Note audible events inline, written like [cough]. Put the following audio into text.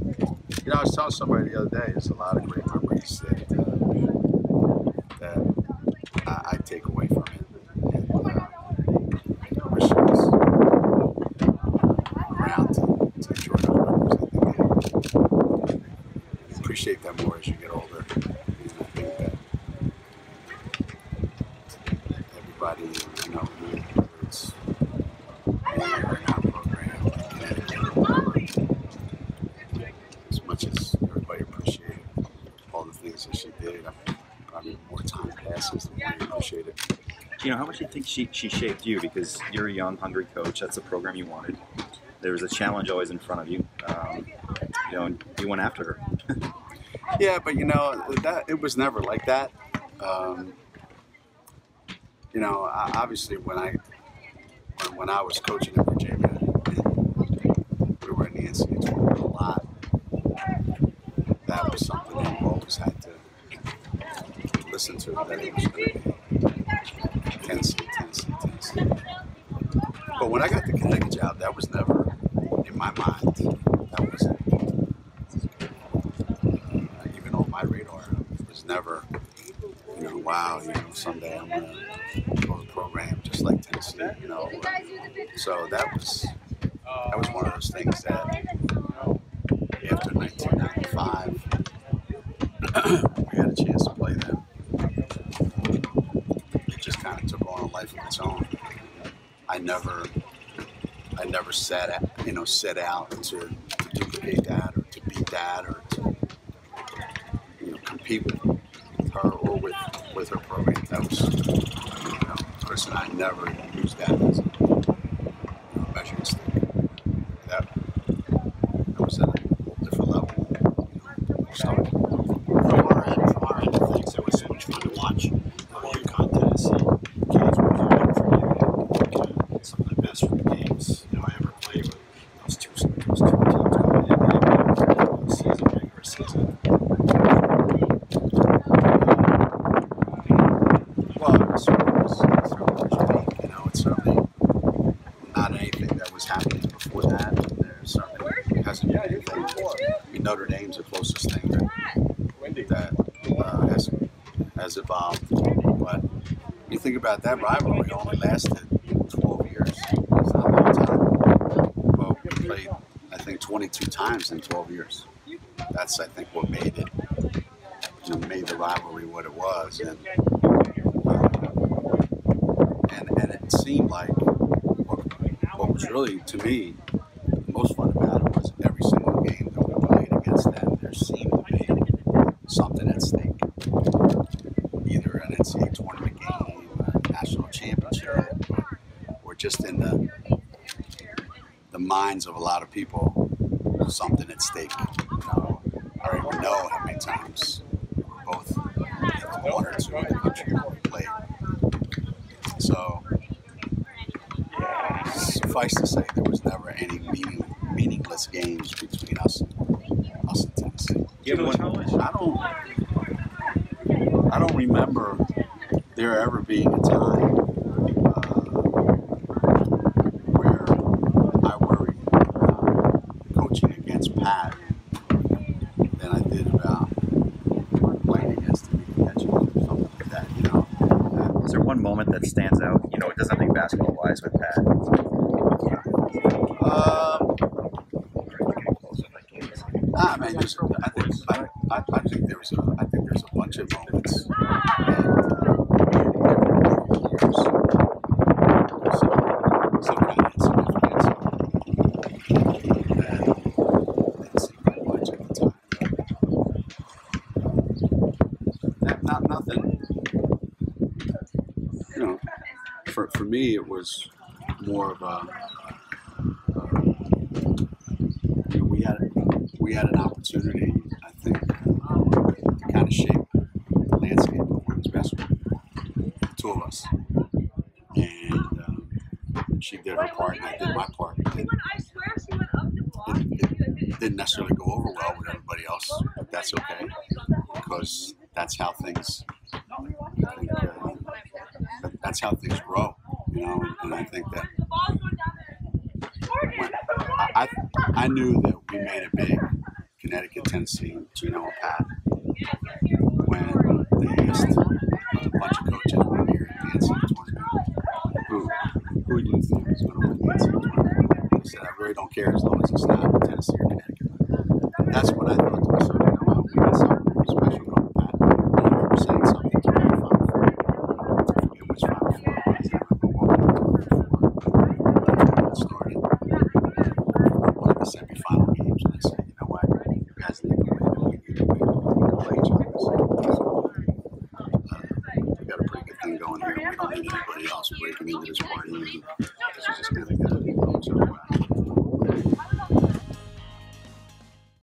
You know, I was telling somebody the other day, there's a lot of great memories that, uh, that I, I take away from it. And, uh, appreciate them more as you get older. Everybody, you know, it's here in our program, in Connecticut, as much as everybody appreciated all the things that she did, I probably more time passes, the more you appreciate it. You know, how much do you think she, she shaped you? Because you're a young, hungry coach. That's the program you wanted. There was a challenge always in front of you. Um, you know, and you went after her. [laughs] Yeah, but you know that it was never like that. Um, you know, obviously when I when, I was coaching in Virginia, we were in the NCAA a lot. That was something that you always had to listen to. That it was going to be Tennessee, Tennessee, Tennessee. But when I got the Connecticut job, that was never in my mind. That wasn't uh, even on my radar. It was never, you know, wow, you know, someday I'm gonna go to the program just like Tennessee, you know. So that was that was one of those things that after 1995, we had a chance to play them. It just kind of took on a life of its own. I never, I never set out, you know, set out to, to duplicate that or to beat that or to, you know, compete with, her or with with her program. That was, you know, Chris and I never used that as a you know, measuring stick. That that was at a whole different level. You know, started. From our end, from our end of things, it was so much fun to watch the whole contest. And games were coming for you. And, uh, some of the best games you know I ever played with those two those two teams going in the season, regular season. Well, it certainly was, it certainly was. You know, it's certainly not anything that was happening before that. There certainly hasn't been anything. I mean, Notre Dame's the closest thing that, that uh, has, has evolved. But you think about that rivalry only lasted 12 years. It's not a long time. Well, we played, I think, 22 times in 12 years. That's, I think, what made it, you know, made the rivalry what it was. And and and it seemed like what, what was really to me the most fun about it was every single game that we played against them there seemed to be something at stake either an NCAA tournament game a national championship or just in the the minds of a lot of people something at stake I don't even know how many times both one or two in the country where we played so, suffice to say, there was never any meaning, meaningless games between us us and Tennessee. You have one, I don't, I don't remember there ever being a time uh, where I worried about coaching against Pat than I did about playing against him or something like that. You know. Uh, is there one moment that stands out? You know, it doesn't have basketball wise with Pat. Um, ah, man, there's, I think I, I, I think there was a I think there's a bunch of moments that uh, over the years, some, some kind of insignificance that didn't seem like much at the time. Not, not nothing. You know, for for me, it was more of a. Uh, you know, we had we had an opportunity, I think, to kind of shape the landscape of women's basketball. The two of us, and um, she did her part, and I did my part. It, didn't necessarily go over well with everybody else, but that's okay because that's how things. I think, uh, that- that's how things grow, you know. And I think that when I, I I knew that we made it big Connecticut, Tennessee, Geno and Pat, when they asked a bunch of coaches one year at the who, who do you think is going to win the tournament? They said, I really don't care as long as it's not Tennessee or Connecticut. I'm going here. More anybody else, breaking into this party. This is just kind of going to be